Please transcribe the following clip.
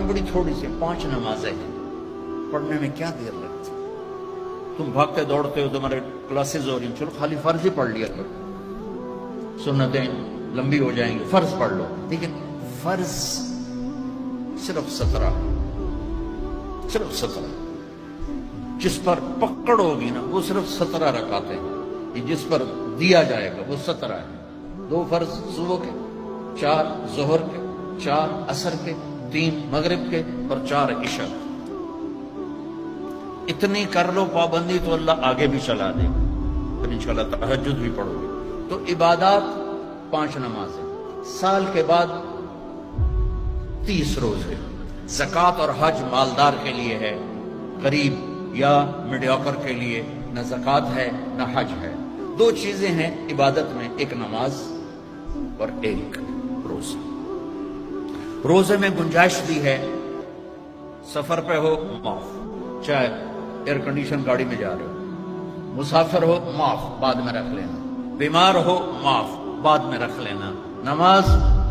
बड़ी थोड़ी सी, पाँच नमाजें। हैं पढ़ने में क्या देर लगती? तुम भागते दौड़ते हो तुम्हारे क्लासेस हो रही चलो, खाली फ़र्ज़ ही पढ़ लिया करो। सुन्नतें लंबी हो जाएँगी, फ़र्ज़ पढ़ लो। लेकिन फ़र्ज़ सिर्फ़ सत्रह सिर्फ़ सत्रह जिस पर पकड़ होगी ना, वो सिर्फ़ सत्रह रखाते हैं। जिस पर दिया जाएगा, वो सत्रह है। दो फ़र्ज़ सुबह के, चार जोहर के, चार असर के तीन मगरिब के और चार इशा इतनी कर लो पाबंदी तो अल्लाह आगे भी चला देगा। इंशाल्लाह तहजद भी पढ़ोगे। तो इबादत पाँच नमाजें। साल के बाद तीस रोज़े। जक़ात और हज मालदार के लिए है। गरीब या मीडियाकर के लिए न जक़ात है, न हज है। दो चीज़ें हैं इबादत में, एक नमाज़ और एक रोजा। रोज़े में गुंजाइश दी है। सफ़र पे हो, माफ़। चाहे एयर कंडीशन गाड़ी में जा रहे हो। मुसाफिर हो, माफ़। बाद में रख लेना। बीमार हो, माफ़। बाद में रख लेना। नमाज़